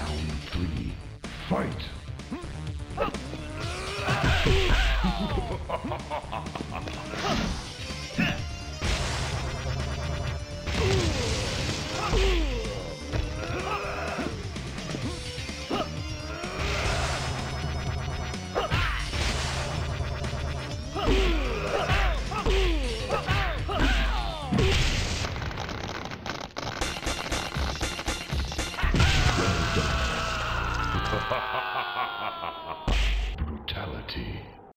Round three, fight! Brutality.